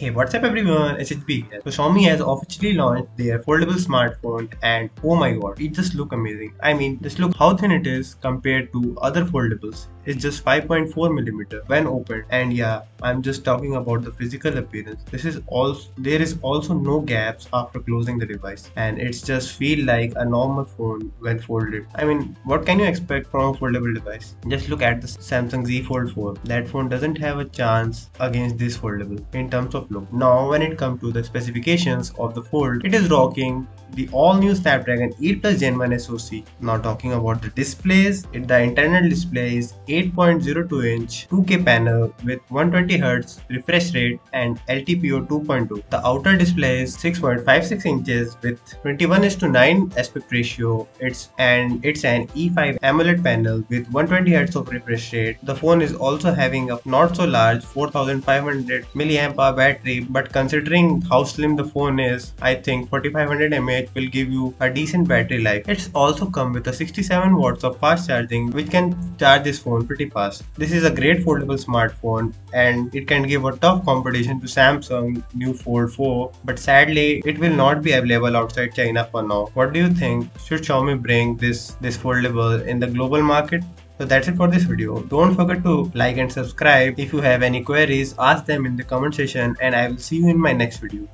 Hey, what's up everyone? SHB here. So Xiaomi has officially launched their foldable smartphone and oh my god, it just look amazing. I mean, just look how thin it is compared to other foldables. It's just 5.4 millimeter when opened and yeah, I'm just talking about the physical appearance. This is also there is also no gaps after closing the device and it's just feel like a normal phone when folded. I mean, what can you expect from a foldable device? Just look at the Samsung Z Fold 4. That phone doesn't have a chance against this foldable in terms of of look. Now when it comes to the specifications of the Fold, it is rocking the all-new Snapdragon 8 Plus Gen 1 SoC. Now talking about the displays, the internal display is 8.02 inch 2K panel with 120Hz refresh rate and LTPO 2.2. The outer display is 6.56 inches with 21 to 9 aspect ratio. It's and it's an E5 AMOLED panel with 120Hz of refresh rate. The phone is also having a not so large 4500 mAh battery but considering how slim the phone is, I think 4500 mAh will give you a decent battery life. It's also come with a 67 watts of fast charging which can charge this phone pretty fast. This is a great foldable smartphone and it can give a tough competition to Samsung new Fold 4 but sadly it will not be available outside China for now. What do you think? Should Xiaomi bring this, this foldable in the global market? So that's it for this video. Don't forget to like and subscribe. If you have any queries, ask them in the comment section and I will see you in my next video.